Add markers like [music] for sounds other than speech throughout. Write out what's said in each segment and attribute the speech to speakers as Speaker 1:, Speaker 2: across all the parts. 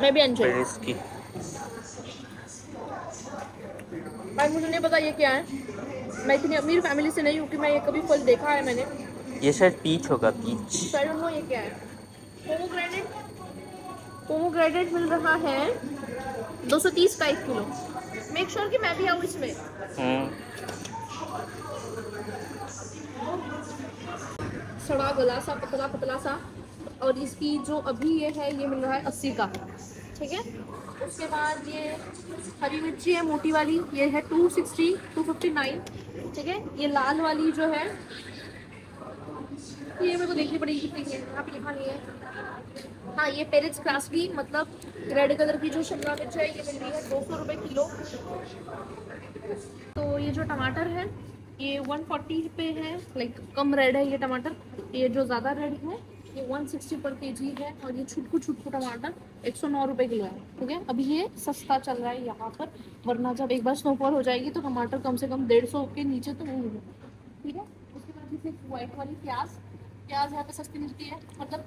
Speaker 1: Baby angel
Speaker 2: Paris की।
Speaker 1: भाई मुझे नहीं पता ये क्या है। मैं इतनी अमीर फैमिली से नहीं हूँ कि मैं ये कभी फल देखा है मैंने।
Speaker 2: ये शायद पीच होगा पीच
Speaker 1: I don't ये क्या है। पोमोग्रेनेट पोमोग्रेनेट मिल रहा है 230 का एक किलो। मेक श्योर कि मैं भी आऊँ इसमें।
Speaker 2: हम्म।
Speaker 1: सड़ा गला सा पतला पतला सा। और इसकी जो अभी ये है, ये मिल रहा है अस्सी का। ठीक है? उसके बाद ये हरी मिर्ची है, मोटी वाली, ये है two sixty two fifty nine ठीक है? ये लाल वाली जो है, ये मेरे को देखनी पड़ेगी कितनी है। यहाँ लिखा नहीं है? हाँ ये पेरिस क्रासली मतलब रेड कलर की जो शिमला मिर्च है, ये मिल रही है दो सौ रुपये किलो। तो ये जो टमाटर है, ये वन फोर्टी पे है लाइक कम रेड है ये टमाटर। ये जो ज़्यादा रेड है ये 160 पर केजी है और ये छुटकू छुटकू टमाटर एक सौ नौ रुपये किलो है ठीक है? अभी ये सस्ता चल रहा है यहाँ पर वरना जब एक बार स्नोफॉल हो जाएगी तो टमाटर कम से कम डेढ़ सौ के नीचे तो होगा ठीक है? उसके बाद जैसे वाइट वाली प्याज प्याज यहाँ पे सस्ती मिलती है मतलब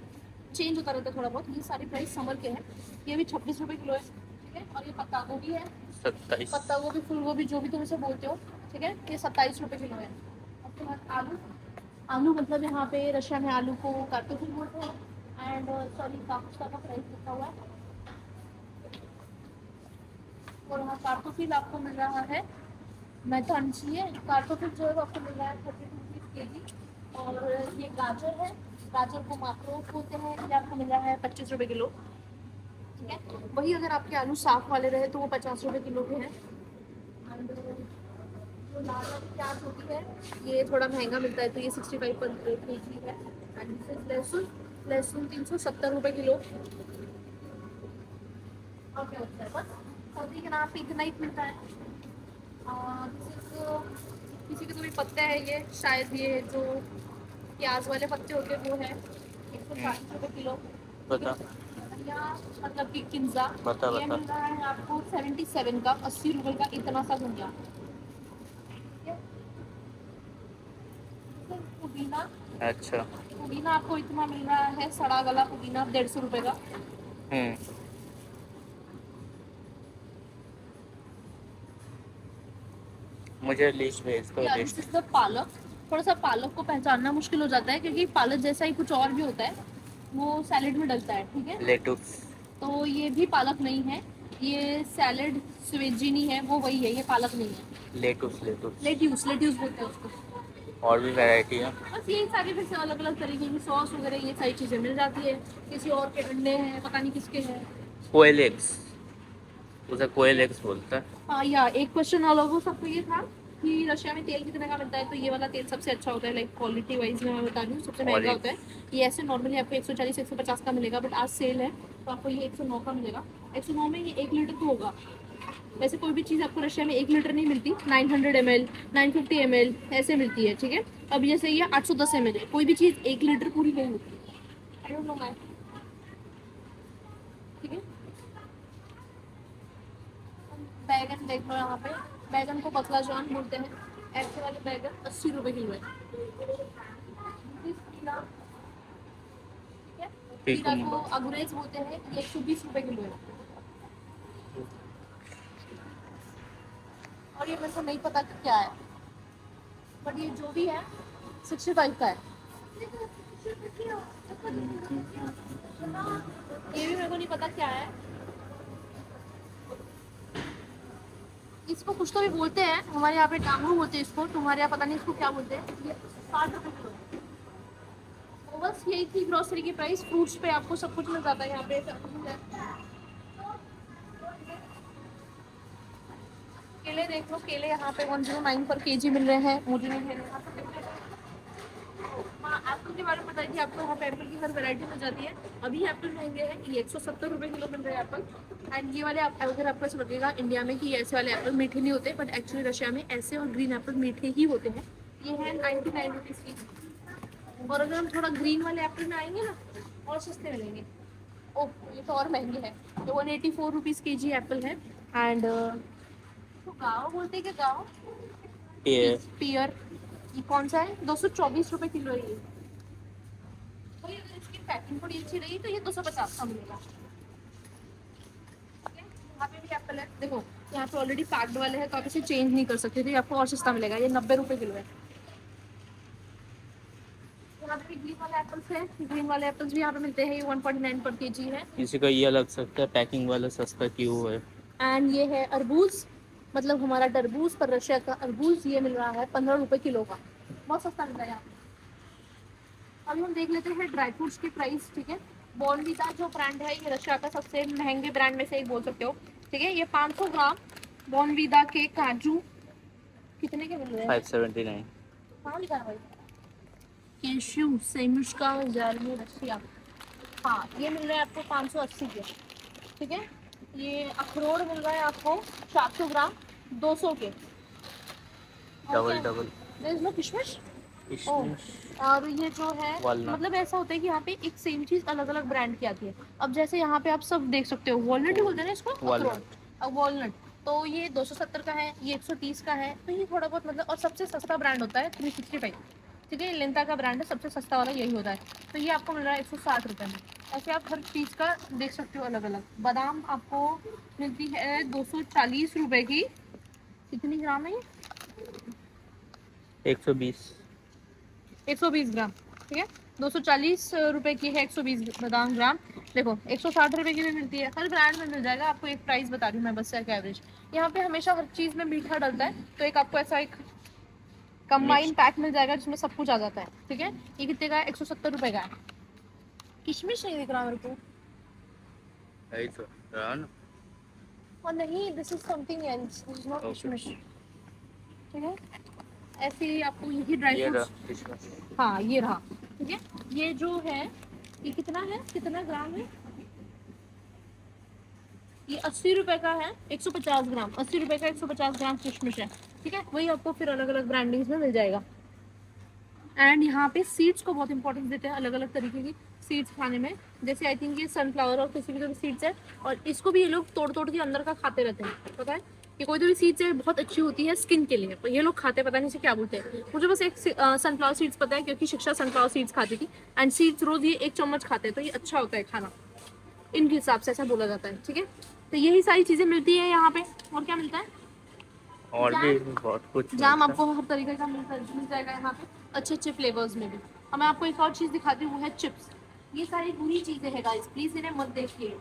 Speaker 1: चेंज होता रहता है थोड़ा बहुत ये सारी प्राइस समर के हैं ये भी छब्बीस रुपये किलो है ठीक है? और ये पत्ता गोभी है
Speaker 2: सत्ताईस।
Speaker 1: पत्ता गोभी फूल गोभी जो भी तुम इसे बोलते हो ठीक है? ये सत्ताईस रुपये किलो है। उसके बाद आलू आलू मतलब यहाँ पे रशिया में आलू को कार्टोफिल बोलते हैं एंड सॉरी कापुस्ता का प्राइस लिखा हुआ है। और यहाँ कार्टोफिल आपको मिल रहा है। मैं तो चाहिए कार्टोफिल जो है आपको मिल रहा है थर्टी टू रुपीज़ के जी और ये गाजर है। गाजर को माक्रो बोलते हैं। ये आपको मिल रहा है पच्चीस रुपये किलो। ठीक है? वही अगर आपके आलू साफ़ वाले रहे तो वो पचास रुपये किलो के हैं। जो लाल वाली प्याज होती है ये थोड़ा महँगा मिलता है तो ये सिक्सटी फाइव पर के जी है। एंड लहसुन। लहसुन तीन सौ सत्तर रुपये किलो। और क्या होता है बस? सब्ज़ी के नाम पे इतना ही मिलता है। और किसी के तो भी पत्ते हैं ये शायद ये जो प्याज वाले पत्ते होते हैं वो है। एक सौ चालीस रुपये किलो।
Speaker 2: बता।
Speaker 1: मतलब कि किंजा
Speaker 2: बता,
Speaker 1: ये। मिल रहा है आपको 77 का 80 रुपए का इतना सा गुंजा पुदीना।
Speaker 2: अच्छा।
Speaker 1: पुदीना आपको इतना मिल रहा है सड़ा गला पुदीना डेढ़ सौ रुपए का।
Speaker 2: हम्म। मुझे लिस्ट भेज दो लिस्ट।
Speaker 1: पालक थोड़ा सा पालक को पहचानना मुश्किल हो जाता है क्योंकि पालक जैसा ही कुछ और भी होता है वो सैलेड में डलता है ठीक है?
Speaker 2: लेटुस।
Speaker 1: तो ये भी पालक नहीं है ये सैलेड स्वेजिनी है वो वही है ये पालक नहीं है।
Speaker 2: Lettuce lettuce.
Speaker 1: लेट्यूस लेट्यूस बोलते हैं उसको।
Speaker 2: और भी वैरायटी है।
Speaker 1: बस यही सारी फिर से अलग अलग तरीके की सॉस वगैरह ये सारी चीज़ें मिल जाती है। किसी और के अंडे हैं पता नहीं किसके हैं।
Speaker 2: कोयल एग्स उसे कोयल एग्स बोलता है।
Speaker 1: हाँ या एक क्वेश्चन और लोगों सबको ये था कि रशिया में तेल कितने का मिलता है? तो ये वाला तेल सबसे अच्छा होता है लाइक क्वालिटी वाइज में मैं बता रही हूँ सबसे महँगा होता है। ये ऐसे नॉर्मली आपको 140 150 का मिलेगा बट आज सेल है तो आपको ये 109 का मिलेगा। 109 में ये एक लीटर तो होगा। वैसे कोई भी चीज़ आपको रशिया में एक लीटर नहीं मिलती। 900 हंड्रेड एम एल नाइन ऐसे मिलती है ठीक है? अब जैसे ये 810 एम एल है। कोई भी चीज़ एक लीटर पूरी नहीं. ठीक है? बैगन देख लो यहाँ पे। बैगन को बकला जान बोलते हैं। ऐसे वाले बैगन अस्सी रुपए किलो है। खीरा, ठीक है? खीरा को अगुरेज बोलते हैं एक सौ बीस रुपए किलो है। और ये मेरे को नहीं पता कि क्या है। बट ये जो भी है सिक्सटी फाइव का है। ये भी मेरे को नहीं पता क्या है। इसको कुछ तो भी बोलते हैं। हमारे यहाँ पे टांगू बोलते हैं इसको। तुम्हारे यहाँ पता नहीं इसको क्या बोलते हैं। ये साठ रुपये किलो। बस यही थी ग्रोसरी की प्राइस फ्रूट्स पे आपको सब कुछ मिल जाता है यहाँ पे। केले देख लो, केले यहाँ पे वन ज़ीरो नाइन पर हैं मुझे नहीं के मिल रहे हैं एप्पल एंड ये वाले अगर आपको ऐसा लगेगा इंडिया में कि ऐसे वाले एप्पल मीठे नहीं होते में ऐसे और ग्रीन मीठे ही होते हैं। ये है और अगर हम थोड़ा ग्रीन वाले एप्पल में आएँगे ना, और सस्ते मिलेंगे। ओह, ये तो और महँगे हैं। तो वन एटी फोर रुपीज़ के जी एप्पल है। एंड तो गाँव बोलते हैं गाँव
Speaker 2: ये।
Speaker 1: पियर ये कौन सा है? दो सौ चौबीस रुपये किलो है ये। भाई अगर इसकी पैकिंग थोड़ी अच्छी रही तो ये दो सौ पचास का मिलेगा। यहाँ पे भी एप्पल है। देखो यहाँ पे ऑलरेडी पैक्ड वाले हैं तो आप इसे चेंज नहीं कर सकते तो ये आपको और सस्ता मिलेगा। ये नब्बे रुपये किलो है। यहाँ पे ग्रीन वाले एप्पल्स हैं। ग्रीन वाले एप्पल्स भी यहाँ पे मिलते हैं। ये वन फोर्टी नाइन पर के जी है।
Speaker 2: किसी को ये लग सकता है पैकिंग वाला सस्ता क्यों है?
Speaker 1: एंड ये है अरबूज। मतलब हमारा तरबूज पर रशिया का अरबूज ये मिल रहा है पंद्रह रुपए किलो का। बहुत सस्ता मिल रहा है यहाँ अभी हम देख लेते हैं ड्राई फ्रूट्स की प्राइस ठीक है? बॉर्नविटा जो ब्रांड है ये रशिया का सबसे महँगे ब्रांड में से एक बोल सकते हो ठीक है? ये 500 ग्राम बॉर्नविटा के काजू कितने के मिल रहे हैं? कहाँ लिखा है। भाई रशिया। हाँ ये मिल रहा है आपको 580 के ठीक है? ये अखरोट मिल रहा है आपको 400 ग्राम 200 के।
Speaker 2: डबल डबल
Speaker 1: नो किशमिश?
Speaker 2: किशमिश।
Speaker 1: और ये जो है. मतलब ऐसा होता है कि यहाँ पे एक सेम चीज़ अलग अलग ब्रांड की आती है। अब जैसे यहाँ पे आप सब देख सकते हो वॉलनट ही बोलते हैं ना इसको. अखरोट। अब वॉलनट तो ये 270 का है ये 130 का है तो ये थोड़ा बहुत मतलब और सबसे सस्ता ब्रांड होता है 365 ठीक है लेंता का ब्रांड है सबसे सस्ता वाला यही होता है। तो ये आपको मिल रहा है एक सौ साठ रुपये में। ऐसे आप हर चीज़ का देख सकते हो अलग अलग बादाम आपको मिलती है दो सौ चालीस रुपये की। कितनी ग्राम है ये?
Speaker 2: एक सौ बीस।
Speaker 1: ग्राम ठीक है? 240 रुपए की है 120 बादाम ग्राम। देखो 160 रुपए की भी मिलती है। हर ब्रांड में मिल जाएगा। आपको एक प्राइस बता रही हूँ मैं बस का एवरेज यहाँ पे हमेशा हर चीज़ में मीठा डलता है। तो एक आपको ऐसा एक कंबाइन पैक मिल जाएगा जिसमें सब कुछ आ जाता है। ठीक है? ये कितने का है? एक सौ सत्तर रुपये का है। किशमिश नहीं दिख रहा मेरे को।
Speaker 2: तो।
Speaker 1: और नहीं this is something else this is not kishmish. ठीक है? ऐसे ही आपको यही ड्राई
Speaker 2: किशमिश।
Speaker 1: हाँ ये रहा। ठीक है? ये जो है ये कितना है? कितना ग्राम है? ये अस्सी रुपए का है 150 ग्राम। अस्सी रुपए का 150 ग्राम किशमिश है। ठीक है? वही आपको फिर अलग अलग ब्रांडिंग्स में मिल जाएगा। एंड यहाँ पे सीड्स को बहुत इंपॉर्टेंस देते हैं अलग अलग तरीके की सीड्स खाने में। जैसे आई थिंक ये सनफ्लावर और किसी भी तरह सीड्स है, और इसको भी ये लोग तोड़ तोड़ के अंदर का खाते रहते हैं। पता है? कि कोई तो भी सीड्स है, बहुत अच्छी होती है स्किन के लिए। ये लोग खाते पता नहीं इसे क्या बोलते हैं। मुझे बस एक सनफ्लावर सीड्स पता है, क्योंकि शिक्षा सनफ्लावर सीड्स खाती थी। एंड सीड्स रोज ये एक चम्मच खाते हैं तो ये अच्छा होता है खाना। इनके हिसाब से ऐसा बोला जाता है, ठीक है? तो यही सारी चीज़ें मिलती है यहाँ पे। और क्या मिलता है?
Speaker 2: और भी बहुत कुछ
Speaker 1: जाम आपको हर तरीके का मिल जाएगा यहाँ पे। अच्छे अच्छे फ्लेवर्स में भी। अब मैं आपको एक और चीज़ दिखाती हूँ वो है चिप्स ये सारी बुरी चीज़ें हैं गाइस प्लीज़ इन्हें मत देखिए।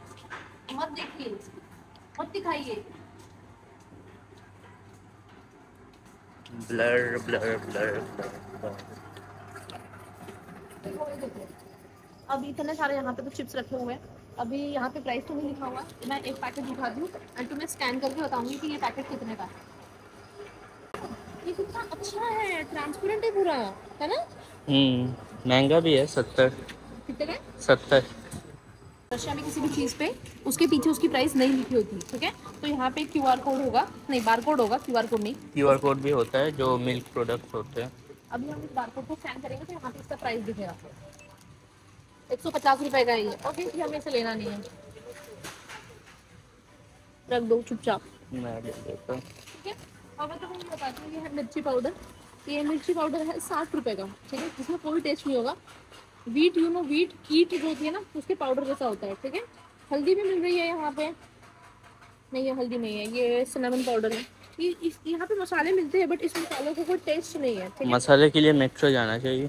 Speaker 1: मत देखिए। मत दिखाइए।
Speaker 2: ब्लर ब्लर ब्लर ब्लर
Speaker 1: अब इतने सारे यहाँ पे तो चिप्स रखे हुए हैं। अभी यहाँ पे प्राइस तो नहीं लिखा हुआ। मैं एक पैकेट दिखा दूँ एंड तुम्हें स्कैन करके बताऊँगी कि ये पैकेट कितने का है। ये कितना अच्छा है ट्रांसपेरेंट है पूरा है ना?
Speaker 2: हम्म महँगा भी है सत्तर।
Speaker 1: कितने
Speaker 2: सत्तर।
Speaker 1: रशिया में किसी भी चीज़ पे उसके पीछे उसकी प्राइस नहीं लिखी होती ठीक है? तो यहाँ पे क्यू आर कोड होगा नहीं बार कोड होगा क्यू आर कोड नहीं।
Speaker 2: क्यू कोड भी होता है जो मिल्क प्रोडक्ट्स होते हैं।
Speaker 1: अभी हम इस बार कोड को स्कैन करेंगे तो यहाँ पे इसका प्राइस दिखेगा। एक सौ पचास रुपये का है ये ओके ये हमें इसे लेना नहीं है। रख दो चुपचाप।
Speaker 2: मैं लेता हूँ?
Speaker 1: है और मैं बताती हूँ ये है मिर्ची पाउडर ये मिर्ची पाउडर है साठ रुपए का ठीक है? जिसमें कोई टेस्ट नहीं होगा। Wheat you know wheat eat जो होती है ना उसके पाउडर जैसा होता है ठीक है? हल्दी भी मिल रही है यहाँ पे। नहीं ये हल्दी नहीं है ये सिनेमन पाउडर है। ये इस यहाँ पे मसाले मिलते हैं बट इस मसालों को कोई टेस्ट नहीं है है?
Speaker 2: मसाले के लिए मेट्रो जाना चाहिए।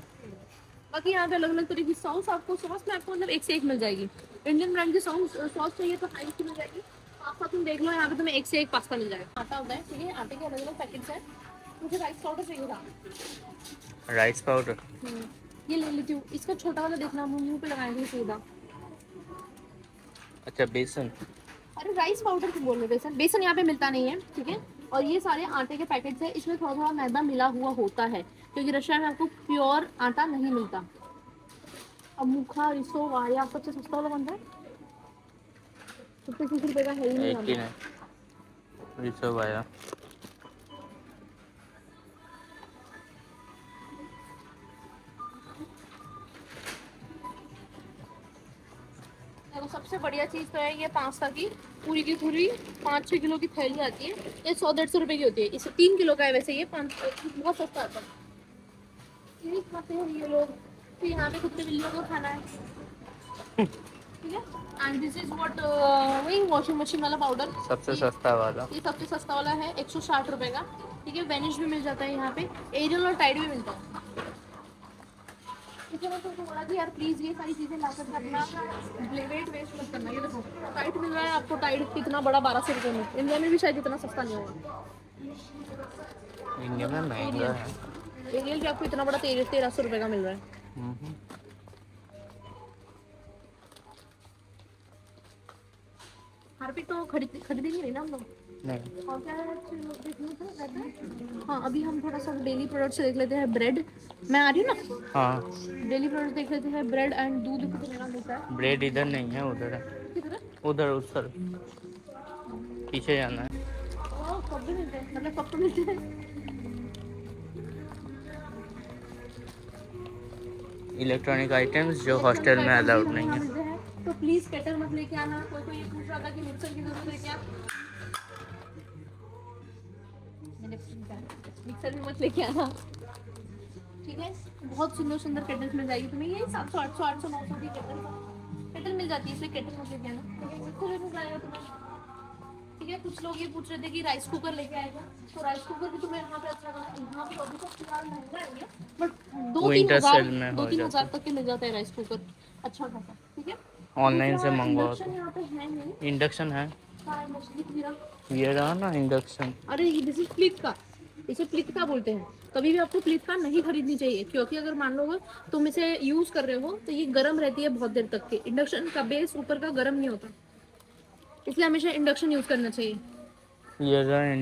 Speaker 1: बाकी यहाँ पे अलग अलग तरह की सॉस आपको सॉस में आपको मतलब एक से एक मिल जाएगी। इंडियन ब्रांड की सॉस सॉस चाहिए तो हाई की मिल जाएगी। पास्ता तुम देख लो यहाँ पे तुम्हें एक से एक पास्ता मिल जाएगा। आटा होता है ठीक है? आटे के अलग अलग पैकेट्स हैं। मुझे राइस पाउडर चाहिए था।
Speaker 2: राइस पाउडर
Speaker 1: हम्म, ये ले लेती हूँ। इसका छोटा वाला देखना मुँह पे लगाएँगे सीधा
Speaker 2: अच्छा बेसन?
Speaker 1: अरे राइस पाउडर क्यों बोल रहे बेसन? बेसन यहाँ पे मिलता नहीं है ठीक है? और ये सारे आटे के पैकेट्स हैं इसमें थोड़ा थोड़ा मैदा मिला हुआ होता है क्योंकि रशिया में आपको प्योर आटा नहीं मिलता। अब मुखा रिसो वाया सबसे सस्ता वाला सा है। रुपए का है ही। नहीं
Speaker 2: ही रिसर्व आया।
Speaker 1: देखो सबसे बढ़िया चीज़ तो है ये पास्ता की। पूरी की पूरी पाँच छः किलो की थैली आती है। ये सौ डेढ़ सौ रुपये की होती है। इसे तीन किलो का है वैसे ये पाँच बहुत सस्ता आता है। यही खाते हैं ये लोग। फिर यहाँ पे कुत्ते बिल्लियों को खाना है। [laughs] एंड दिस इज़ व्हाट वही वॉशिंग मशीन वाला पाउडर
Speaker 2: सबसे सस्ता वाला।
Speaker 1: ये सबसे सस्ता वाला है एक सौ साठ रुपये का। ठीक है वेनिश भी मिल जाता है यहाँ पे एरियल और टाइड भी मिलता है। है मैं तुमको बोला कि यार प्लीज़ ये सारी चीज़ें ला कर अपना वेट वेस्ट मत करना। ये देखो टाइट मिल रहा है आपको टाइट कितना बड़ा बारह सौ रुपये में। इंडिया में भी शायद इतना सस्ता नहीं होगा।
Speaker 2: इंडिया में महँगा है।
Speaker 1: एरियल भी आपको इतना बड़ा तेरह तेरह सौ रुपये का मिल रहा है। हार्पिक तो खरीद खरीदेंगे नहीं ना हम लोग?
Speaker 2: नहीं।
Speaker 1: और क्या है अभी हम थोड़ा सा डेली प्रोडक्ट्स देख लेते हैं ब्रेड मैं आ रही हूँ ना?
Speaker 2: हाँ।
Speaker 1: डेली देख लेते हैं ब्रेड एंड दूध कितना मिलता है?
Speaker 2: ब्रेड इधर नहीं है उधर है। उधर उस तरफ़। पीछे जाना है।
Speaker 1: कब भी मिलते हैं। मतलब कब तो मिलते हैं?
Speaker 2: इलेक्ट्रॉनिक आइटम्स जो हॉस्टल में अलाउड नहीं हैं।
Speaker 1: तो प्लीज़ कटर मत लेके आना। कोई कोई ये पूछ रहा था कि मिक्सर की ज़रूरत है क्या? मैंने मिक्सर भी मत लेके आना। ठीक है? बहुत सुंदर सुंदर केटल्स मिल जाएगी तुम्हें। ये सात सौ आठ सौ आठ सौ नौ सौ की केटल केटल मिल जाती है इसलिए केटल मत लेके आना। भी मिल जाएगा तुम्हें ठीक है? कुछ लोग ये पूछ रहे थे कि राइस कुकर लेके आएगा तो राइस कुकर भी तुम्हें यहाँ पे अच्छा लगा यहाँ पे अभी तक फ़िलहाल महँगा है बट दो तीन हज़ार दो तीन हज़ार तक के मिल जाता है राइस कुकर अच्छा खासा।
Speaker 2: ऑनलाइन से मंगवाओ
Speaker 1: इंडक्शन है नहीं।
Speaker 2: इंडक्शन है?
Speaker 1: हाँ।
Speaker 2: ये रहा ना इंडक्शन
Speaker 1: अरे इज़ फ्लिप का इसे फ्लिप का बोलते हैं। कभी भी आपको फ्लिप का नहीं खरीदनी चाहिए क्योंकि अगर मान लो तुम इसे यूज़ कर रहे हो तो ये गर्म रहती है बहुत देर तक के। इंडक्शन का बेस ऊपर का गर्म नहीं होता। इसलिए हमेशा इंडक्शन यूज़ करना चाहिए।
Speaker 2: ये रहा
Speaker 1: और एक,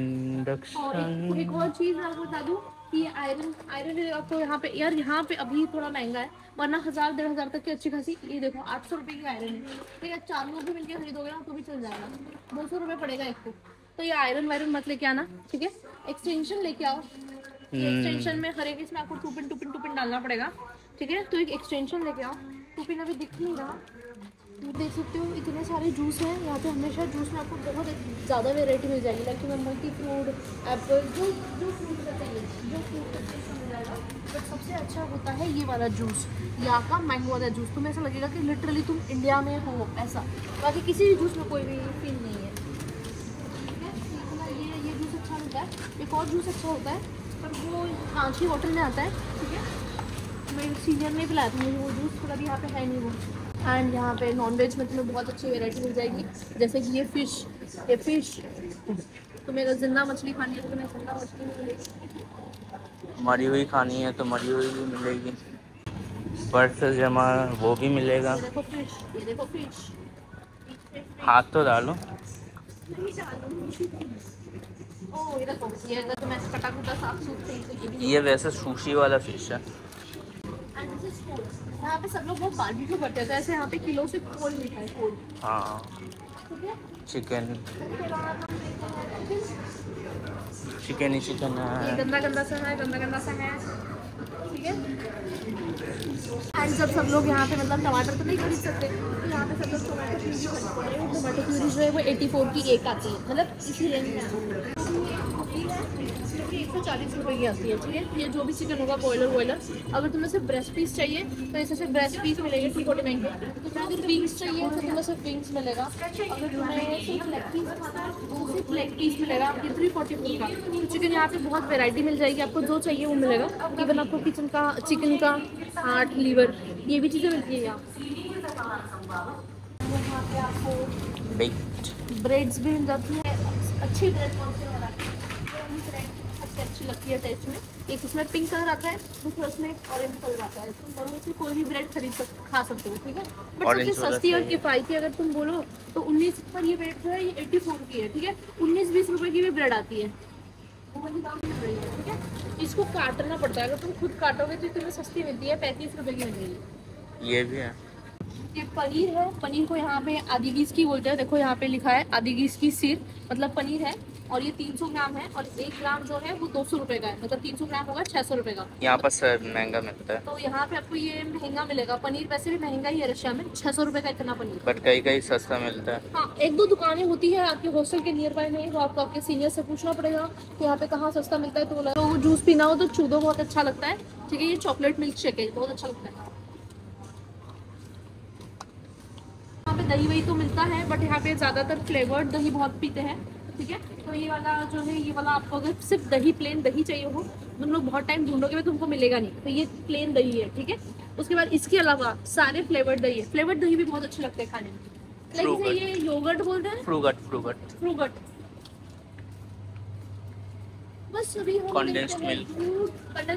Speaker 2: इंडक्शन
Speaker 1: एक और चीज़ आपको बता दूँ कि आयरन आयरन आपको यहाँ पे यार यहाँ पे अभी थोड़ा महँगा है वरना हज़ार डेढ़ हज़ार तक की अच्छी खासी ये देखो आठ सौ रुपये की आयरन है। है चार लोग भी मिलकर खरीदोगे ना तो भी चल जाएगा। दो सौ रुपये पड़ेगा एक को। तो ये आयरन वायरन मत लेके आना ठीक है? एक्सटेंशन लेके आओ। एक्सटेंशन में हर एक इसमें आपको two pin two pin two pin डालना पड़ेगा। ठीक है? तो एक एक्सटेंशन लेके आओ। टू पिन अभी दिख नहीं रहा। आप देख सकते हो? इतने सारे जूस हैं, यहाँ पे हमेशा जूस में आपको बहुत ज़्यादा वेराइटी मिल जाएगी। लाइक तुम्हें मल्टी फ्रूट एप्पल जो जो फ्रूट का चाहिए, जो फ्रूट का चाहिए मिल जाएगा बट सबसे अच्छा होता है ये वाला जूस यहाँ का मैंगो वाला जूस तुम्हें ऐसा लगेगा कि लिटरली तुम इंडिया में हो, ऐसा। बाकी किसी भी जूस में कोई भी फील नहीं है। ठीक है? तो ये ये जूस अच्छा होता है। एक और जूस अच्छा होता है, पर वो कांच की बॉटल में आता है। ठीक है? मैं सीनियर में था मुझे वो जूस पर अभी यहाँ पे है नहीं वो। एंड यहाँ पे नॉन वेज में तुम्हें बहुत अच्छी वेराइटी मिल जाएगी। जैसे कि ये फ़िश ये फ़िश तुम्हें अगर ज़िंदा मछली खानी है तो तुम्हें ज़िंदा मछली मिलेगी।
Speaker 2: मरी हुई खानी है तो मरी हुई भी मिलेगी। बर्फ़ से जमा वो भी मिलेगा।
Speaker 1: ये देखो फ़िश ये देखो फ़िश
Speaker 2: हाथ तो डालो।
Speaker 1: ये तो ये
Speaker 2: वैसे सुशी वाला फ़िश है।
Speaker 1: यहाँ पे सब लोग बहुत बारबेक्यू करते हैं तो ऐसे यहाँ पे किलो से कोल है। कोल
Speaker 2: हाँ? चिकन चिकन ही चिकन है
Speaker 1: गंदा गंदा सा है गंदा गंदा सा है। ठीक है? एंड जब सब लोग यहाँ पे मतलब टमाटर तो नहीं खरीद सकते तो यहाँ पे सब लोग टोमेटो प्यूरी खरीदते हैं। वो टोमेटो प्यूरी जो है वो 84 की एक आती है मतलब इसी रेंज में। एक सौ चालीस रुपये की आती है ठीक है? ये जो भी चिकन होगा बॉयलर वॉयलर अगर तुम्हें सिर्फ़ ब्रेस्ट पीस चाहिए तो इससे सिर्फ़ ब्रेस्ट पीस मिलेगी थ्री फोर्टी नाइन के तो तुम्हें अगर विंग्स चाहिए तो तुम्हें सिर्फ़ विंग्स मिलेगा। अगर तुम्हें सिर्फ़ लेग पीस तो सिर्फ़ लेग पीस मिलेगा ये थ्री फोर्टी फोर का। तो चिकन यहाँ पे बहुत वेराइटी मिल जाएगी आपको जो चाहिए वो मिलेगा। इवन आपको किचन का चिकन का हार्ट लीवर ये भी चीज़ें मिलती है यहाँ। यहाँ पे आपको ब्रेड्स भी मिल जाती है अच्छी ब्रेड सबसे अच्छी लगती है टेस्ट में। एक उसमें पिंक कलर आता है दूसरा उसमें ऑरेंज कलर आता है। तुम दोनों से कोई भी ब्रेड खरीद सक खा सकते हो ठीक है? बट सबसे सस्ती और किफ़ायती अगर तुम बोलो तो उन्नीस पर ये ब्रेड जो है ये एट्टी फोर की है ठीक है? उन्नीस बीस रुपए की भी ब्रेड आती है। मिल है ठीक है? इसको काटना पड़ता है। अगर तुम खुद काटोगे तो तुम्हें सस्ती मिलती है पैंतीस रुपए की मिलेगी
Speaker 2: ये भी है।
Speaker 1: ये पनीर है। पनीर को यहाँ पे आदिगीज की बोलते हैं। देखो यहाँ पे लिखा है आदिगीज की सिर। मतलब पनीर है। और ये 300 ग्राम है और एक ग्राम जो है वो दो सौ रुपए का है। मतलब 300 ग्राम होगा छह सौ रुपए का।
Speaker 2: यहाँ पर सर महँगा मिलता है।
Speaker 1: तो यहाँ पे आपको ये महँगा मिलेगा। पनीर वैसे भी महँगा ही है रशिया में छह सौ रुपए का इतना पनीर।
Speaker 2: बट कहीं कहीं सस्ता मिलता है।
Speaker 1: हाँ एक दो दुकानें होती है आपके हॉस्टल के नियर बाय में तो आपको आपके सीनियर से पूछना पड़ेगा कि यहाँ पे कहाँ सस्ता मिलता है तो बोला तो जूस पीना हो तो चूदो बहुत अच्छा लगता है। ठीक है ये चॉकलेट मिल्क शेक है बहुत अच्छा लगता है। यहाँ पे दही वही तो मिलता है बट यहाँ पे ज़्यादातर फ्लेवर्ड दही बहुत पीते हैं। ठीक है? तो ये वाला जो है ये वाला आपको अगर सिर्फ़ दही प्लेन दही चाहिए हो तुम लोग बहुत टाइम ढूंढोगे भी तुमको मिलेगा नहीं। तो ये प्लेन दही है ठीक है? उसके बाद इसके अलावा सारे फ्लेवर्ड दही है। फ्लेवर्ड दही भी बहुत अच्छे लगते हैं खाने में. ये योगर्ट बोलते हैं
Speaker 2: फ्रूगट फ्रूगट
Speaker 1: फ्रूगट बस अभी हम
Speaker 2: Condensed milk.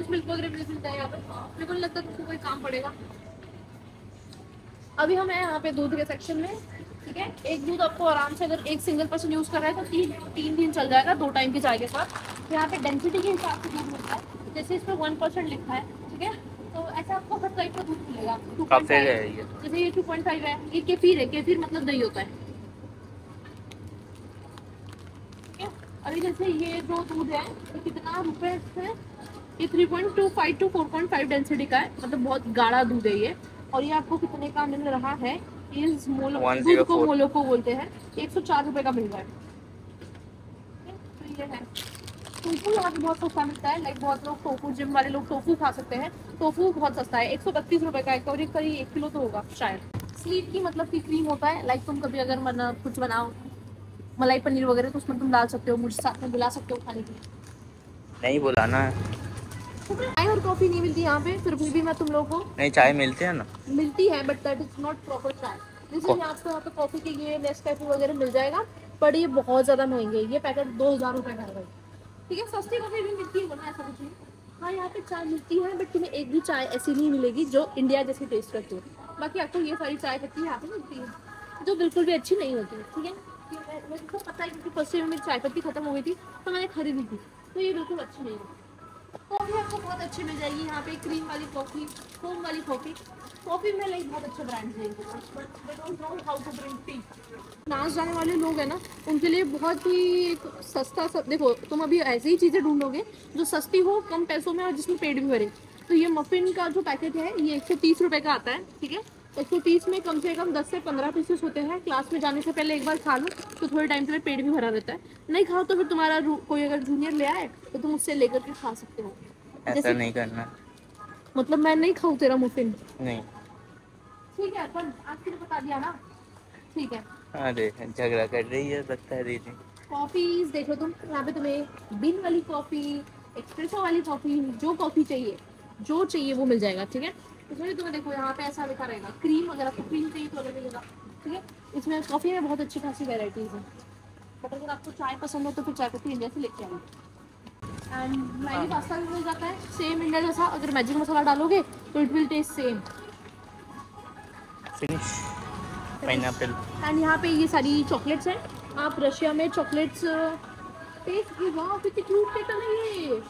Speaker 1: मिल्क वगैरह मिलता है यहाँ पे मेरे को नहीं लगता तुमको कोई काम पड़ेगा। अभी हम हैं यहाँ पे दूध के सेक्शन में। ठीक है? एक दूध आपको आराम से अगर एक सिंगल पर्सन यूज़ कर रहा है तो तीन तीन दिन चल जाएगा दो टाइम की चाय के साथ। तो यहाँ पे डेंसिटी के हिसाब से दूध मिलता है। जैसे इस पर वन परसेंट लिखा है ठीक है? तो ऐसा आपको हर टाइप का दूध मिलेगा। 2.5
Speaker 2: काफ़ी है ये।
Speaker 1: जैसे ये 2.5 है ये केफीर है केफीर मतलब दही होता है। ठीक है? अभी जैसे ये जो दूध है ये कितना रुपए से ये 3.25 टू 4.5 डेंसिटी का है। मतलब बहुत गाढ़ा दूध है ये। और ये आपको कितने का मिल रहा है? इस मोलो
Speaker 2: 104
Speaker 1: दूध को मोलो को बोलते हैं। एक सौ चार रुपए का मिल रहा है। तो ये है। टोफू यहाँ पे बहुत सस्ता मिलता है। लाइक बहुत लोग टोफू जिम वाले लोग टोफू खा सकते हैं। टोफू बहुत सस्ता है। एक सौ बत्तीस रुपए का एक एक करीब एक किलो तो होगा शायद। स्लीट की मतलब की क्रीम होता है। लाइक तुम कभी अगर मन कुछ बनाओ मलाई पनीर वगैरह तो उसमें तुम डाल सकते हो मुझे साथ में बुला सकते हो खाने के लिए।
Speaker 2: नहीं बुलाना है।
Speaker 1: चाय और कॉफ़ी नहीं मिलती यहाँ पे फिर भी भी मैं तुम लोगों को।
Speaker 2: नहीं चाय मिलते हैं ना?
Speaker 1: मिलती है but that is not proper chai. जैसे
Speaker 2: को-
Speaker 1: यहाँ पे यहाँ पे कॉफ़ी के ये नेस्कैफे वगैरह मिल जाएगा पर ये बहुत ज़्यादा महँगे ये पैकेट दो हज़ार रुपए का है ठीक है सस्ती कॉफ़ी भी मिलती है वरना ऐसा कुछ नहीं। हाँ यहाँ पे चाय मिलती है बट तुम्हें एक भी चाय ऐसी नहीं मिलेगी जो इंडिया जैसी टेस्ट करती है। बाकी आपको ये सारी चाय पत्ती यहाँ पे मिलती है जो बिल्कुल भी अच्छी नहीं होती ठीक है? ये मैं- मेरे पता है क्योंकि फ़र्स्ट टाइम मेरी चाय पत्ती खत्म हो गई थी तो मैंने खरीदी थी तो ये बिल्कुल अच्छी नहीं है। कॉफ़ी आपको बहुत अच्छी मिल जाएगी। यहाँ पे क्रीम वाली कॉफ़ी फोम वाली कॉफ़ी कॉफ़ी में लाइक बहुत अच्छे ब्रांड्स हैं नाच जाने वाले लोग हैं ना, उनके लिए बहुत ही एक सस्ता सा देखो, तुम अभी ऐसी ही चीज़ें ढूंढोगे, जो सस्ती हो, कम पैसों में और जिसमें पेट भी भरे। तो ये मफिन का जो पैकेट है, ये एक सौ तीस रुपये का आता है, ठीक है? एक सौ तीस में कम से कम दस से पंद्रह पीसेस होते हैं। क्लास में जाने से पहले एक बार खा लो तो थोड़े टाइम के लिए पेट भी भरा रहता है। नहीं खाओ तो फिर तुम्हारा कोई अगर जूनियर ले आए तो तुम उससे लेकर के खा सकते हो।
Speaker 2: ऐसा नहीं करना।
Speaker 1: मतलब मैं नहीं खाऊं तेरा मुफिन
Speaker 2: नहीं।
Speaker 1: ठीक है पर फिर बता दिया ना? ठीक है।
Speaker 2: अरे झगड़ा कर रही है लगता है दीदी
Speaker 1: कॉफ़ीज देख तुम यहाँ पे तुम्हें बिन वाली कॉफ़ी एक्सप्रेसो वाली कॉफ़ी जो कॉफ़ी चाहिए जो चाहिए वो मिल जाएगा ठीक है? इसमें तुम्हें देखो यहाँ पे ऐसा लिखा रहेगा क्रीम अगर आपको क्रीम चाहिए तो अलग मिलेगा ठीक है? इसमें कॉफ़ी में बहुत अच्छी खासी वेराइटीज़ हैं। बट अगर आपको चाय पसंद हो तो फिर चाय पत्ती इंडिया से लेके आएँगे एंड मैगी पास्ता भी मिल जाता है सेम इंडिया जैसा। अगर मैजिक मसाला डालोगे तो it will taste same
Speaker 2: finish pineapple
Speaker 1: and यहाँ पे ये सारी चॉकलेट्स हैं। आप रशिया में चॉकलेट्स टेस्ट की वाह कितनी क्यूट केटल है ये।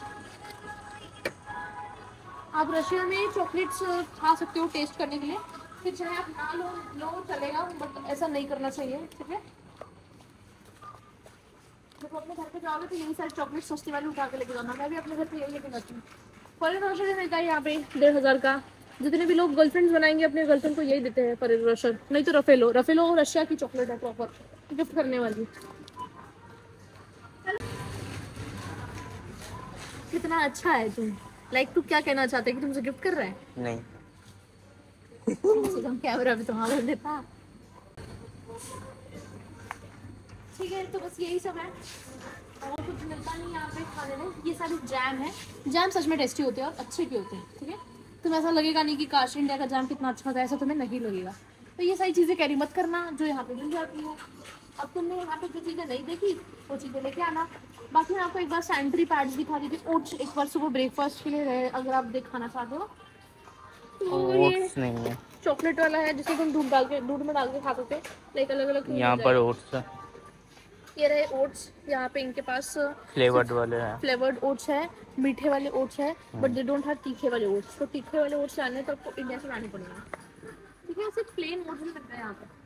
Speaker 1: आप रशिया में चॉकलेट्स खा सकते हो टेस्ट करने के लिए। फिर चाहे आप ना लो लो, चलेगा बट ऐसा नहीं करना चाहिए, ठीक है? जब अपने घर पे जाओगे तो यही सारी चॉकलेट सस्ती वाली उठा के लेके जाना। मैं भी अपने घर पे यही लेके जाती हूँ। फॉरन रोशर है यहाँ पे डेढ़ हज़ार का। जितने भी लोग गर्लफ्रेंड्स बनाएँगे, अपने गर्लफ्रेंड को यही देते हैं फॉरन रोशर नहीं तो रफेलो। रफेलो रशिया की चॉकलेट है प्रॉपर गिफ्ट करने वाली। कितना अच्छा है तुम। लाइक तू क्या कहना चाहते है कि तुमसे गिफ्ट कर रहा है?
Speaker 2: नहीं।
Speaker 1: कम कैमरा भी तुम्हारा देता ठीक है तो बस यही सब है। और कुछ मिलता नहीं यहाँ पे खाने में। ये सारी जैम है। जैम सच में टेस्टी होते हैं और अच्छे भी होते हैं ठीक है? तुम्हें ऐसा लगेगा नहीं कि काश इंडिया का जैम कितना अच्छा था ऐसा तुम्हें नहीं लगेगा। तो ये सारी चीज़ें कैरी मत करना जो यहाँ पे मिल जाती है। अब तुमने यहाँ पे जो चीज़ें नहीं देखी वो चीज़ें लेके आना। बाकी मैं आपको एक बार सैनिटरी पैड्स दिखा दी थी ओट्स एक बार सुबह ब्रेकफास्ट के लिए रहे अगर आप खाना चाहते हो। तो
Speaker 2: ओट्स नहीं है।
Speaker 1: चॉकलेट वाला है जिसे तुम दूध डाल के दूध में डाल के खा सकते हो। लाइक अलग अलग
Speaker 2: यहाँ पर ओट्स
Speaker 1: ये रहे ओट्स यहाँ पे इनके पास
Speaker 2: फ्लेवर्ड वाले हैं।
Speaker 1: फ्लेवर्ड ओट्स है मीठे वाले ओट्स है बट दे डोंट हैव तीखे वाले ओट्स तो तीखे वाले ओट्स लाने तो आपको इंडिया से लाने पड़ेंगे। ठीक है सिर्फ़ प्लेन मॉडल मिलता है यहाँ पे।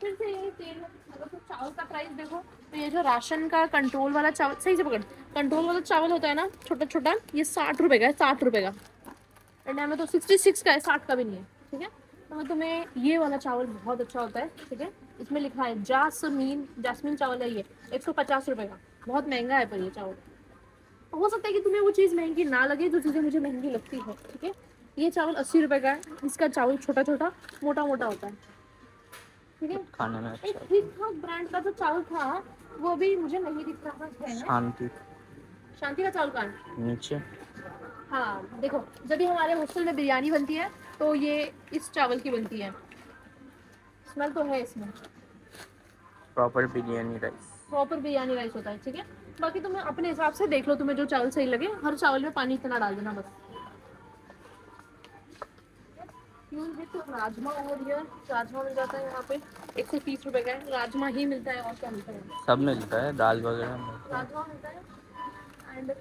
Speaker 1: फिर से तेल तो चावल का प्राइस देखो। तो ये जो राशन का कंट्रोल वाला चावल, सही से पकड़। कंट्रोल वाला चावल होता है ना छोटा छोटा ये साठ रुपए का है, साठ रुपए का। इंडिया में तो सिक्सटी सिक्स का है, साठ का भी नहीं है, ठीक है? तो तुम्हें ये वाला चावल बहुत अच्छा होता है, ठीक है? इसमें लिखा है, जासमीन जासमीन चावल है ये, एक सौ पचास रुपये का। बहुत महँगा है पर ये चावल। हो सकता है कि तुम्हें वो चीज़ महँगी ना लगे, जो चीज़ें मुझे महँगी लगती है, ठीक है? ये चावल अस्सी रुपए का है, इसका चावल छोटा छोटा मोटा मोटा होता है। ठीक है
Speaker 2: खाने में अच्छा
Speaker 1: ठीक ठाक ब्रांड का जो चावल था वो भी मुझे नहीं दिख रहा है
Speaker 2: शांति।
Speaker 1: शांति का चावल कहाँ?
Speaker 2: नीचे।
Speaker 1: हाँ देखो जब भी हमारे हॉस्टल में बिरयानी बनती है तो ये इस चावल की बनती है। स्मेल तो है इसमें।
Speaker 2: Proper biryani rice
Speaker 1: proper biryani rice होता है ठीक है? बाकी तुम्हें अपने हिसाब से देख लो तुम्हें जो चावल सही लगे हर चावल में पानी इतना डाल देना बस। प्योर राजमा और ये राजमा मिल जाता है यहाँ पे। एक सौ तीस रुपए का है। राजमा ही मिलता है और क्या मिलता है?
Speaker 2: सब मिलता है। दाल वगैरह
Speaker 1: राजमा मिलता है। एंड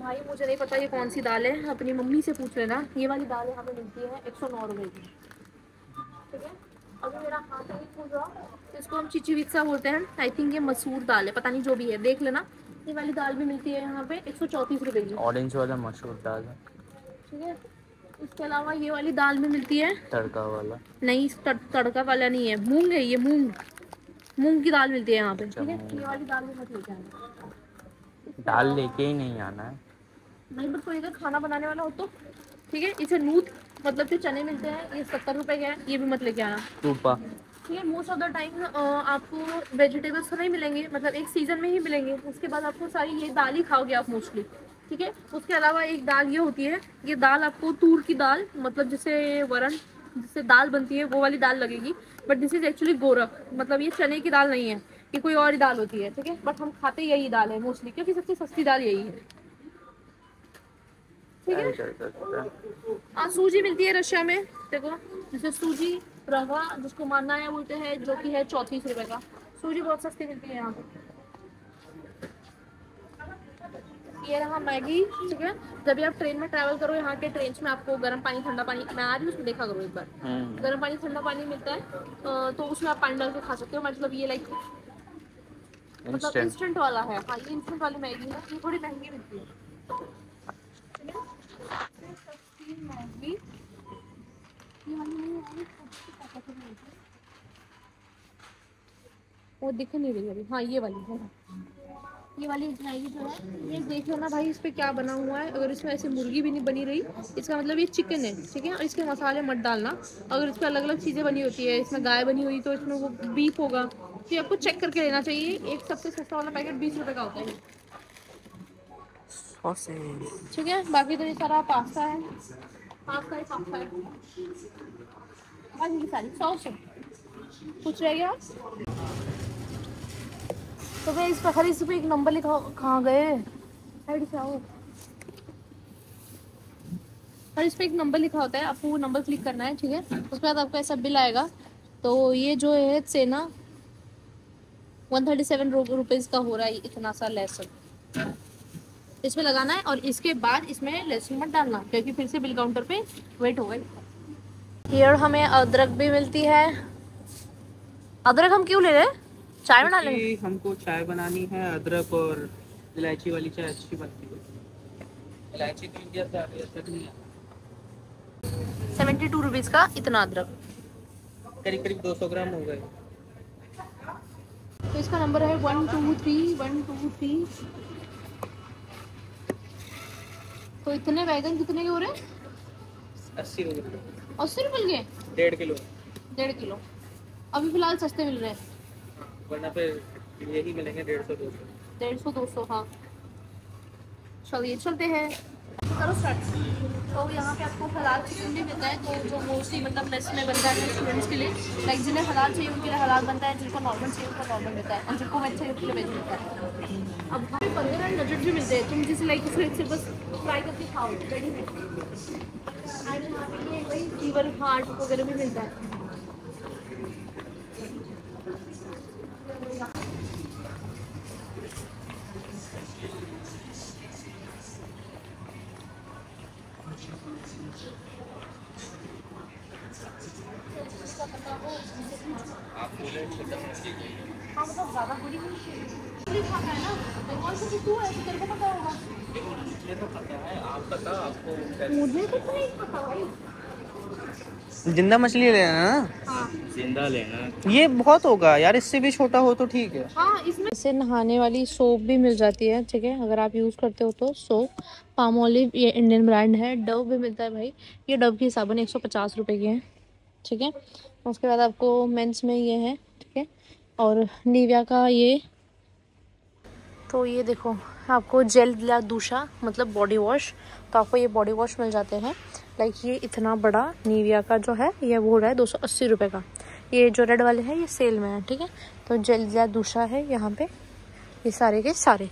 Speaker 1: भाई मुझे नहीं पता ये कौन सी दाल है। अपनी मम्मी से पूछ लेना। ये वाली दाल यहाँ पे मिलती है एक सौ नौ रुपये की। ठीक है? अगर मेरा हाथ नहीं खुल रहा। तो इसको हम चिचिवित्सा बोलते हैं। आई थिंक ये मसूर दाल है। पता नहीं जो भी है। देख लेना। ये वाली दाल भी मिलती है यहाँ पे एक सौ चौंतीस रुपये की।
Speaker 2: ऑरेंज वाला मशहूर दाल है।
Speaker 1: ठीक है? इसके अलावा ये वाली दाल भी मिलती है।
Speaker 2: तड़का वाला।
Speaker 1: नहीं तड़- तड़का वाला नहीं है। मूंग है ये मूंग। मूंग की दाल मिलती है यहाँ पे।
Speaker 2: अच्छा,
Speaker 1: ठीक है? ये वाली दाल भी मत लेके आना।
Speaker 2: दाल लेके ही नहीं आना है।
Speaker 1: नहीं बस कोई अगर खाना बनाने वाला हो तो। ठीक है? इसे नूत मतलब जो चने मिलते हैं ये सत्तर रुपए के हैं ये भी मत लेके आना।
Speaker 2: टूपा
Speaker 1: ठीक है? मोस्ट ऑफ़ द टाइम आपको वेजिटेबल्स तो नहीं मिलेंगे मतलब एक सीज़न में ही मिलेंगे। उसके बाद आपको सारी ये दाल ही खाओगे आप मोस्टली ठीक है? उसके अलावा एक दाल ये होती है ये दाल आपको तूर की दाल मतलब जिसे वरण जिससे दाल बनती है वो वाली दाल लगेगी। बट दिस इज़ एक्चुअली गोरख मतलब ये चने की दाल नहीं है ये कोई और ही दाल होती है ठीक है? बट हम खाते यही दाल है मोस्टली क्योंकि सबसे सस्ती दाल यही है। ठीक है?
Speaker 2: हैं
Speaker 1: सूजी मिलती है रशिया में देखो जैसे सूजी रवा जिसको मानना है बोलते हैं जो कि है चौंतीस रुपए का। सूजी बहुत सस्ती मिलती है यहाँ पे। ये रहा मैगी ठीक है? जब भी आप ट्रेन में ट्रैवल करो यहाँ के ट्रेन में आपको गर्म पानी ठंडा पानी मैं आ रही हूँ उसमें देखा करो एक बार।
Speaker 2: हम्म।
Speaker 1: गर्म पानी ठंडा पानी मिलता है तो उसमें आप पानी डाल के खा सकते हो मतलब ये लाइक मतलब
Speaker 2: इंस्टेंट
Speaker 1: वाला है। हाँ ये इंस्टेंट वाली मैगी है ये थोड़ी महँगी मिलती है। वो दिख नहीं रही अभी। हाँ ये वाली है। ये वाली मैगी जो है ये देख लो ना भाई इस पे क्या बना हुआ है। अगर इसमें ऐसे मुर्गी भी नहीं बनी रही इसका मतलब ये चिकन है ठीक है? और इसके मसाले मत डालना। अगर इस पर अलग अलग चीज़ें बनी होती है इसमें गाय बनी हुई तो इसमें वो बीफ होगा। तो आपको चेक करके लेना चाहिए। एक सबसे सस्ता वाला पैकेट बीस रुपए का होता है। ठीक है? बाकी तो ये सारा पास्ता है। पास्ता ही पास्ता है। बाकी सारी सॉस है कुछ रह गया? तो भाई इस पर हर इस पे एक नंबर लिखा, कहाँ गए? और इस पे एक नंबर लिखा होता है, आपको वो नंबर क्लिक करना है, ठीक है? उसके बाद आपको ऐसा बिल आएगा। तो ये जो है सेना वन थर्टी सेवन रुपीज़ का हो रहा है, इतना सा लहसुन इसमें लगाना है और इसके बाद इसमें लहसुन मत डालना, क्योंकि फिर से बिल काउंटर पे वेट हो गई। हियर हमें अदरक भी मिलती है। अदरक हम क्यों ले रहे हैं? चाय डालेंगे
Speaker 3: क्योंकि हमको चाय बनानी है अदरक और इलायची वाली चाय अच्छी बनती है। इलायची तो इंडिया से आ रही है नहीं है
Speaker 1: सेवेंटी टू रुपीज़ का इतना अदरक।
Speaker 3: करीब करीब 200 ग्राम हो गए।
Speaker 1: तो इसका नंबर है one two three one two three. तो इतने बैगन कितने के हो रहे हैं?
Speaker 3: अस्सी
Speaker 1: अस्सी रुपये के?
Speaker 3: डेढ़ किलो।
Speaker 1: डेढ़ किलो। अभी फ़िलहाल सस्ते मिल रहे हैं।
Speaker 3: वरना फिर यही मिलेंगे डेढ़ सौ, दो सौ।
Speaker 1: डेढ़ सौ, दो सौ हाँ। चलिए, चलते हैं। करो स्टार्ट तो यहाँ पे आपको हलाल चिकन भी मिलता है तो जो मोस्टली मतलब मेस में बनता है स्टूडेंट्स के लिए लाइक जिन्हें हलाल चाहिए, उनके लिए हलाल बनता है, जिनको नॉर्मल चाहिए, उनको नॉर्मल मिलता है, और जिनको वेज चाहिए, उनके लिए वेज मिलता है। अब वहाँ पे बर्गर एंड भी मिलते हैं, तुम जिसे लाइक उसे सिर्फ़ बस फ्राई करके खाओ रेडी है? एंड वही लीवर हार्ट वगैरह भी मिलता है। हाँ मतलब ज़्यादा बड़ी नहीं खाता है ना बंगाल से तू है तो तेरे को पता होगा
Speaker 3: मुझे तो पता है आप बता आपको
Speaker 1: मुझे कुछ नहीं पता भाई।
Speaker 3: ज़िंदा मछली लेना ना?
Speaker 1: हाँ।
Speaker 2: ज़िंदा लेना
Speaker 3: ये बहुत होगा यार इससे भी छोटा हो तो ठीक है।
Speaker 1: हाँ इसमें से नहाने वाली सोप भी मिल जाती है ठीक है? अगर आप यूज़ करते हो तो सोप। पाम ऑलिव ये इंडियन ब्रांड है डव भी मिलता है भाई। ये डव की साबुन एक सौ पचास रुपये की है ठीक है? उसके बाद आपको मेंस में ये है, ठीक है? और निविया का ये। तो ये देखो, आपको जेल या दूशा मतलब बॉडी वॉश तो आपको ये बॉडी वॉश मिल जाते हैं। लाइक ये इतना बड़ा निविया का जो है, ये वो रहा है दो सौ अस्सी रुपये का। ये जो रेड वाले हैं, ये सेल में है, ठीक है? तो जेल या दूशा है यहाँ पे, ये सारे के सारे।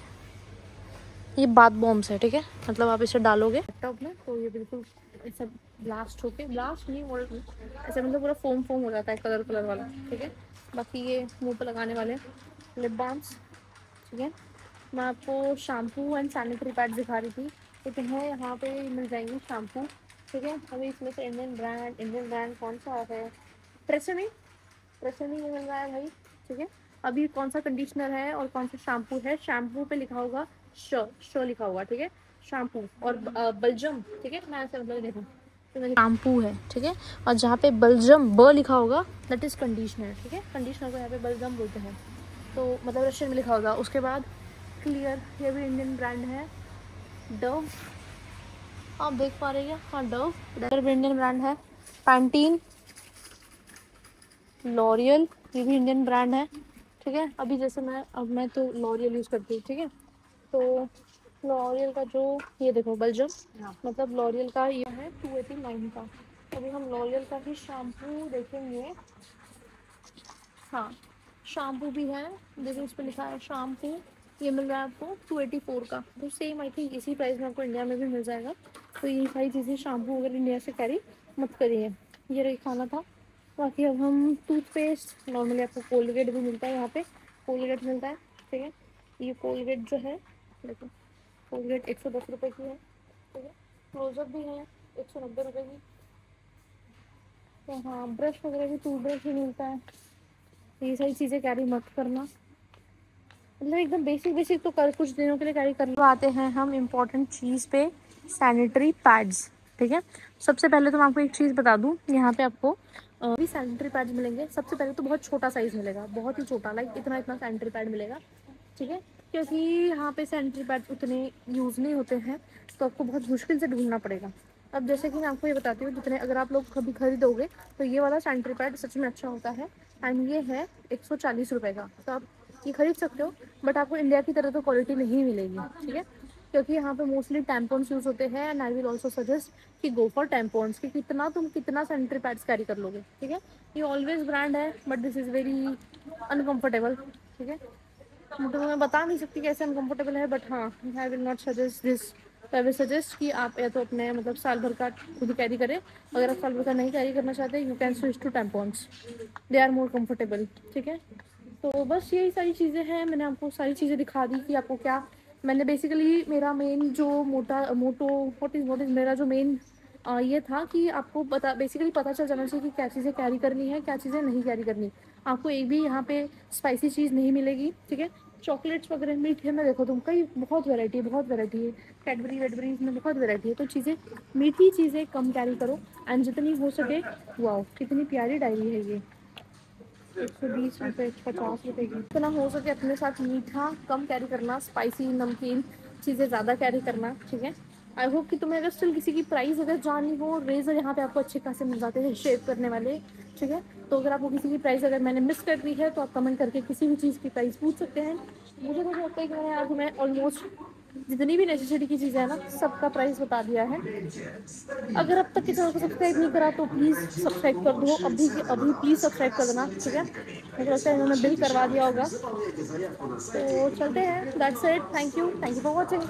Speaker 1: ये बाथ बॉम्ब्स है, ठीक है? मतलब आप इसे डालोगे। लैपटॉप में तो ये बिल्कुल ऐसा ब्लास्ट होके ब्लास्ट नहीं और ऐसे मतलब पूरा फोम फोम हो जाता है कलर कलर वाला, ठीक है? बाकी ये मुँह पे लगाने वाले लिप बाम्स ठीक है? मैं आपको शैम्पू एंड सैनिटरी पैड दिखा रही थी तो तुम्हें यहाँ पे मिल जाएँगे शैम्पू ठीक है? अभी इसमें से इंडियन ब्रांड इंडियन ब्रांड कौन सा है ट्रेसमी ट्रेसमी ये मिल रहा है भाई, ठीक है? अभी कौन सा कंडीशनर है और कौन सा शैम्पू है? शैम्पू पे लिखा होगा श श लिखा हुआ ठीक है? शैम्पू और बलजम ठीक है? मैं ऐसे मतलब देखूँ। तो शैम्पू है, ठीक है? और जहाँ पे बलजम ब लिखा होगा दैट इज़ कंडीशनर ठीक है? कंडीशनर को यहाँ पे बलजम बोलते हैं। तो मतलब रशियन में लिखा होगा। उसके बाद क्लियर ये भी इंडियन ब्रांड है। डव आप देख पा रहे हैं हाँ डव डव भी इंडियन ब्रांड है। पैंटीन लॉरियल ये भी इंडियन ब्रांड है। ठीक है? अभी जैसे मैं, अब मैं तो लॉरियल यूज़ करती हूँ, ठीक है? तो लॉरियल का जो ये देखो बलजम मतलब लॉरियल का ये है टू एटी नाइन का। अभी हम लॉरियल का ही शैम्पू देखेंगे। हाँ शैम्पू भी है देखो इस पर लिखा है शैम्पू ये मिल रहा है आपको टू एटी फोर का। तो सेम आई थिंक इसी प्राइस में आपको इंडिया में भी मिल जाएगा। तो ये सारी चीज़ें शैम्पू अगर इंडिया से कैरी मत करिए। ये रही खाना था। बाकी अब हम टूथपेस्ट नॉर्मली आपको कोलगेट भी मिलता है यहाँ पे। कोलगेट मिलता है ठीक है? ये कोलगेट जो है देखो। कोलगेट एक सौ दस रुपये की है, ठीक है? क्लोजअप भी है, एक सौ नब्बे रुपये की। तो हाँ ब्रश वगैरह भी टूथ ब्रश भी मिलता है। ये सारी चीज़ें कैरी मत करना। मतलब एकदम बेसिक बेसिक तो कर, कुछ दिनों के लिए कैरी कर लो। आते हैं हम इम्पोर्टेंट चीज़ पे सैनिटरी पैड्स ठीक है? सबसे पहले तो मैं आपको एक चीज़ बता दूँ, यहाँ पे आपको भी सैनिटरी पैड्स मिलेंगे। सबसे पहले तो बहुत छोटा साइज़ मिलेगा, बहुत ही छोटा लाइक इतना इतना सैनिटरी पैड मिलेगा, ठीक है? क्योंकि यहाँ पे सैनिटरी पैड उतने यूज़ नहीं होते हैं तो आपको बहुत मुश्किल से ढूंढना पड़ेगा। अब जैसे कि मैं आपको ये बताती हूँ, जितने अगर आप लोग कभी खरीदोगे तो ये वाला सैनिटरी पैड सच में अच्छा होता है। एंड ये है एक सौ का। तो आप ये खरीद सकते हो बट आपको इंडिया की तरह तो क्वालिटी नहीं मिलेगी, ठीक है? क्योंकि यहाँ पे मोस्टली टैम्पॉन्स यूज़ होते हैं and I will also suggest कि गो फॉर टैम्पॉन्स कि कितना तुम कितना सैनिटरी पैड्स कैरी कर लोगे, ठीक है? ये ऑलवेज ब्रांड है but this is very uncomfortable ठीक है? मतलब मैं बता नहीं सकती कैसे अनकम्फर्टेबल है बट हाँ I will not suggest this I will suggest कि आप या तो अपने मतलब साल भर का खुद कैरी करें। अगर आप साल भर का नहीं कैरी करना चाहते you can switch to tampons they are more comfortable ठीक है? तो बस यही सारी चीज़ें हैं। मैंने आपको सारी चीज़ें दिखा दी कि आपको क्या, मैंने बेसिकली मेरा मेन जो मोटा, motto what is what is मेरा जो मेन ये था कि आपको पता बेसिकली पता चल जाना चाहिए कि क्या चीज़ें कैरी करनी है, क्या चीज़ें नहीं कैरी करनी। आपको एक भी यहाँ पे स्पाइसी चीज़ नहीं मिलेगी, ठीक है? चॉकलेट्स वगैरह मीठे में देखो तुम, कई, बहुत वैरायटी है, बहुत वैरायटी है। कैडबरी वेडबरी में बहुत वैरायटी है। तो चीज़ें मीठी चीज़ें कम कैरी करो एंड जितनी हो सके वाओ कितनी प्यारी डायरी है ये। एक सौ बीस रुपये पचास रुपये की। इतना हो सके अपने साथ मीठा कम कैरी करना स्पाइसी नमकीन चीज़ें ज़्यादा कैरी करना, ठीक है? आई होप कि तुम्हें अगर स्टिल किसी की प्राइस अगर जाननी हो रेजर यहाँ पे आपको अच्छे खासे मिल जाते हैं शेव करने वाले, ठीक है? तो अगर आपको किसी की प्राइस अगर मैंने मिस कर दी है तो आप कमेंट करके किसी भी चीज़ की प्राइस पूछ सकते हैं। मुझे तो लगता है कि मैंने आज मैं ऑलमोस्ट जितनी भी नेसेसिटी की चीज़ें हैं ना, सबका प्राइस बता दिया है। अगर अब तक किसी को सब्सक्राइब नहीं करा तो प्लीज़ सब्सक्राइब कर दो। अभी अभी प्लीज़ सब्सक्राइब कर देना, ठीक है? मुझे लगता है इन्होंने बिल करवा दिया होगा। तो चलते हैं। That's it thank you thank you for watching